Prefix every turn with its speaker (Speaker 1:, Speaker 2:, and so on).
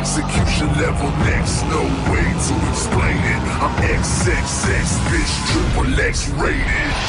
Speaker 1: Execution level next, no way to explain it. I'm XXX, bitch, triple X rated.